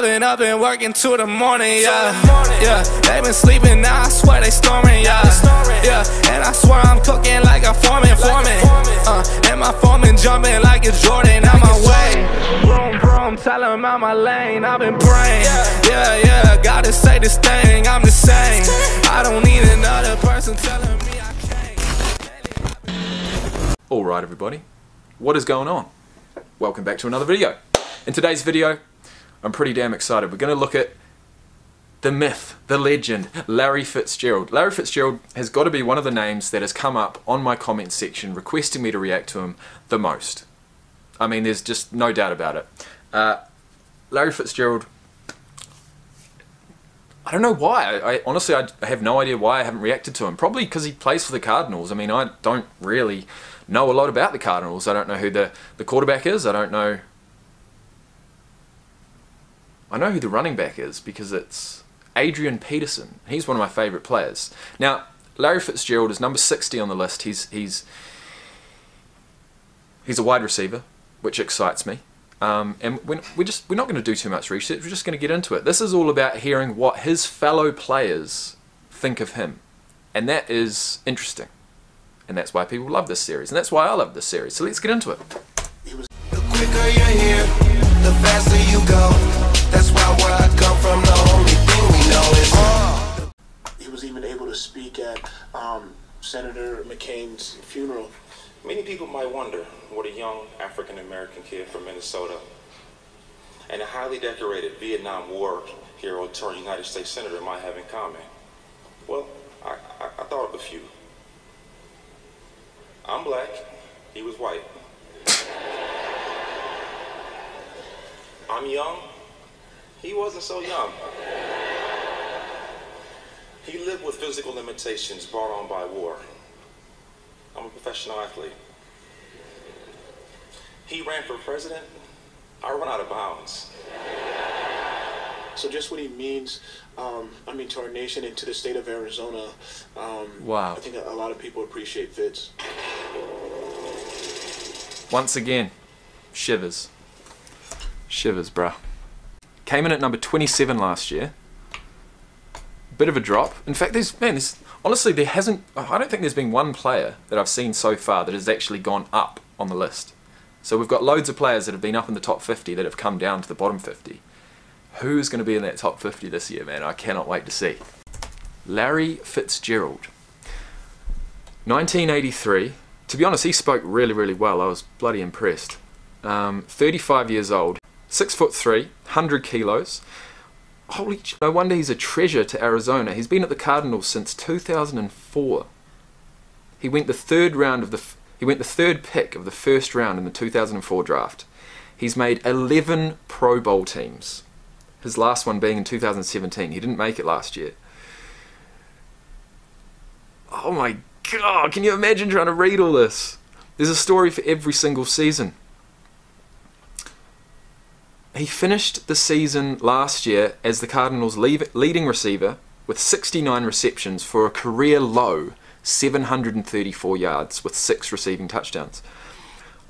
I've been up and working to the morning, yeah. Yeah, they been sleeping now, I swear they storming, yeah. Yeah, and I swear I'm cooking like a foreman, foreman. Uh, and my foreman jumping like it's Jordan out my way. Vroom, vroom, tell him out my lane, I've been brain. Yeah, yeah, gotta say this thing, I'm the same. I don't need another person telling me I can't. Alright everybody, what is going on? Welcome back to another video. In today's video, I'm pretty damn excited. We're going to look at the myth, the legend, Larry Fitzgerald. Larry Fitzgerald has got to be one of the names that has come up on my comment section requesting me to react to him the most. I mean, there's just no doubt about it. Uh, Larry Fitzgerald, I don't know why. I, I honestly, I, I have no idea why I haven't reacted to him. Probably because he plays for the Cardinals. I mean, I don't really know a lot about the Cardinals. I don't know who the, the quarterback is. I don't know I know who the running back is because it's Adrian Peterson. He's one of my favourite players. Now, Larry Fitzgerald is number 60 on the list. He's he's he's a wide receiver, which excites me. Um, and we're, we're just we're not going to do too much research. We're just going to get into it. This is all about hearing what his fellow players think of him, and that is interesting. And that's why people love this series, and that's why I love this series. So let's get into it. The quicker you're here, the faster you go. That's why where I come from, the only thing we know is. He was even able to speak at um, Senator McCain's funeral. Many people might wonder what a young African American kid from Minnesota and a highly decorated Vietnam War hero turned United States Senator might have in common. Well, I, I, I thought of a few. I'm black, he was white. I'm young, he wasn't so young. He lived with physical limitations brought on by war. I'm a professional athlete. He ran for president. I run out of bounds. So just what he means, um, I mean, to our nation and to the state of Arizona. Um, Wow. I think a lot of people appreciate Fitz. Once again, shivers. Shivers, bruh. Came in at number 27 last year. Bit of a drop. In fact, there's, man, there's, honestly, there hasn't, I don't think there's been one player that I've seen so far that has actually gone up on the list. So we've got loads of players that have been up in the top 50 that have come down to the bottom 50. Who's going to be in that top 50 this year, man? I cannot wait to see. Larry Fitzgerald. 1983. To be honest, he spoke really, really well. I was bloody impressed. Um, 35 years old. Six foot three, 100 kilos. Holy, no wonder he's a treasure to Arizona. He's been at the Cardinals since 2004. He went the third round of the he went the third pick of the first round in the 2004 draft. He's made 11 Pro Bowl teams. His last one being in 2017. He didn't make it last year. Oh my god, can you imagine trying to read all this? There's a story for every single season. He finished the season last year as the Cardinals' leading receiver with 69 receptions for a career low 734 yards with six receiving touchdowns.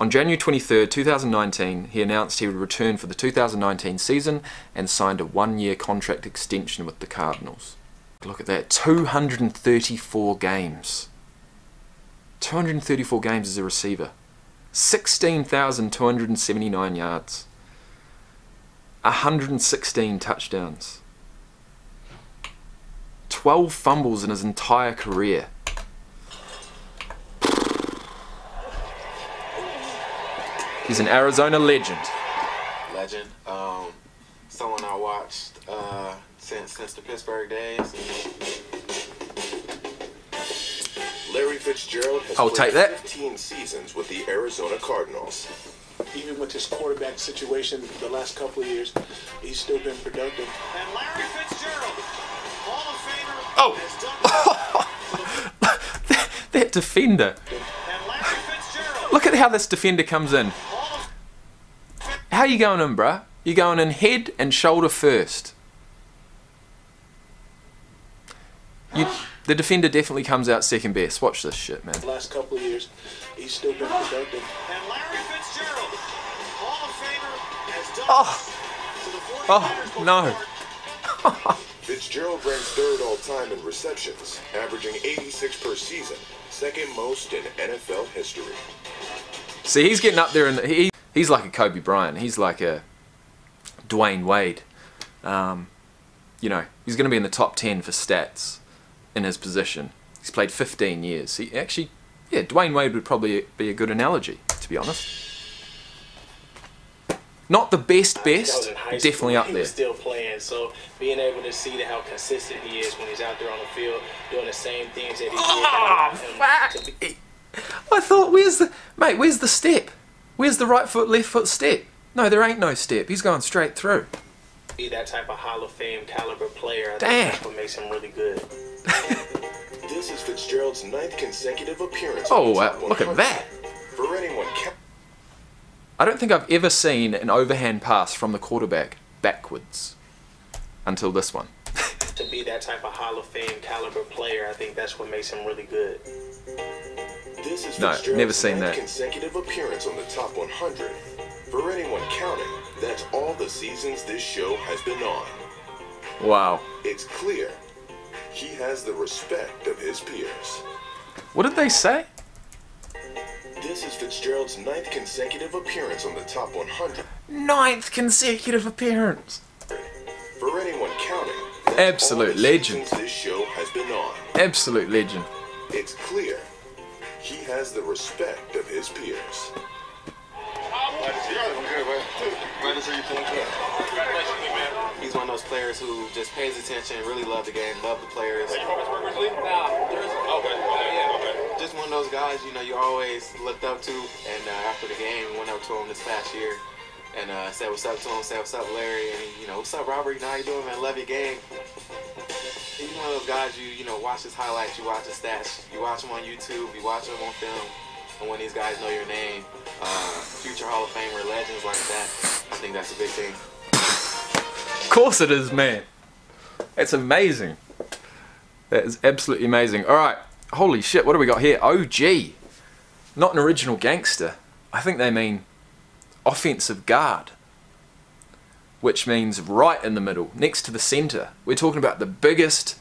On January 23, 2019, he announced he would return for the 2019 season and signed a one year contract extension with the Cardinals. Look at that 234 games. 234 games as a receiver. 16,279 yards. 116 touchdowns. 12 fumbles in his entire career. He's an Arizona legend. Legend. Um, someone I watched uh, since since the Pittsburgh days. Larry Fitzgerald has I'll played take that. 15 seasons with the Arizona Cardinals. Even with his quarterback situation the last couple of years, he's still been productive. And Larry Fitzgerald, Hall of Famer, Oh. has done that, that defender. and Larry Fitzgerald, Look at how this defender comes in. How you going in, bruh? You're going in head and shoulder first. You, the defender definitely comes out second best. Watch this shit, man. The last couple of years, he's still been productive. and Larry Fitzgerald, Hall of Famer, has done Oh, Oh, no. Fitzgerald ranks third all time in receptions, averaging 86 per season, second most in NFL history. See, he's getting up there, and he he's like a Kobe Bryant. He's like a Dwyane Wade. Um, you know, he's going to be in the top 10 for stats in his position. He's played 15 years. He actually, yeah, Dwyane Wade would probably be a good analogy, to be honest. Not the best, best, definitely up he there. was still playing, so being able to see how consistent he is when he's out there on the field doing the same things that he did. Oh, to be- I thought, where's the mate? Where's the step? Where's the right foot, left foot step? No, there ain't no step. He's going straight through. be that type of Hall of Fame caliber player. I Damn. think that's what makes him really good. This is Fitzgerald's ninth consecutive appearance. Oh, on uh, the wow, look at that. For anyone ca- I don't think I've ever seen an overhand pass from the quarterback backwards until this one. To be that type of Hall of Fame caliber player, I think that's what makes him really good. This is No, Fitzgerald's never seen ninth that. consecutive appearance on the top 100. For anyone counting, that's all the seasons this show has been on. Wow. It's clear he has the respect of his peers. What did they say? This is Fitzgerald's ninth consecutive appearance on the top 100. Ninth consecutive appearance. For anyone counting, Absolute legend. This show has been on. Absolute legend. It's clear he has the respect of his peers. He's one of those players who just pays attention, really love the game, love the players. Just one of those guys, you know, you always looked up to. And uh, after the game, went up to him this past year and uh, said what's up to him, said what's up, Larry, and he, you know, what's up, Robert? You know how you doing, man? Love your game. He's one of those guys you you know watch his highlights, you watch his stats, you watch him on YouTube, you watch him on film, and when these guys know your name, uh, future Hall of Famer legends like that, I think that's a big thing. Of course it is, man. That's amazing. That is absolutely amazing. All right. Holy shit, what do we got here? OG. Not an original gangster. I think they mean offensive guard. Which means right in the middle, next to the centre. We're talking about the biggest,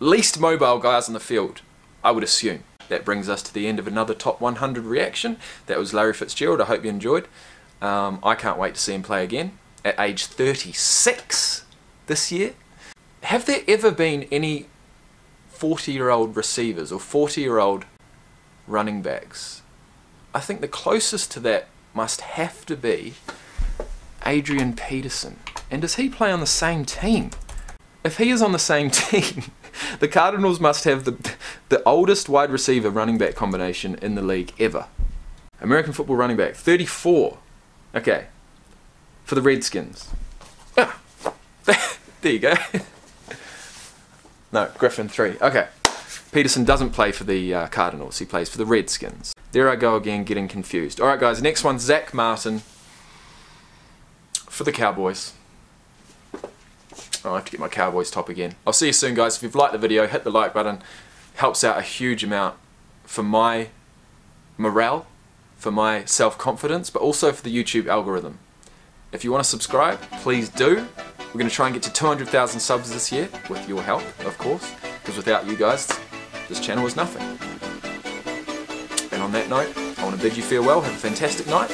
least mobile guys on the field, I would assume. That brings us to the end of another top 100 reaction. That was Larry Fitzgerald. I hope you enjoyed. Um, I can't wait to see him play again at age 36 this year. Have there ever been any 40 year old receivers or 40 year old running backs? I think the closest to that must have to be Adrian Peterson. And does he play on the same team? If he is on the same team, the Cardinals must have the, the oldest wide receiver running back combination in the league ever. American football running back, 34. Okay, for the Redskins. Ah, there you go. no, Griffin, 3. Okay. Peterson doesn't play for the uh, Cardinals, he plays for the Redskins. There I go again, getting confused. Alright, guys, next one Zack Martin for the Cowboys. I have to get my Cowboys top again. I'll see you soon, guys. If you've liked the video, hit the like button. Helps out a huge amount for my morale, for my self-confidence, but also for the YouTube algorithm. If you want to subscribe, please do. We're going to try and get to 200,000 subs this year, with your help, of course, because without you guys, this channel is nothing. And on that note, I want to bid you farewell. Have a fantastic night,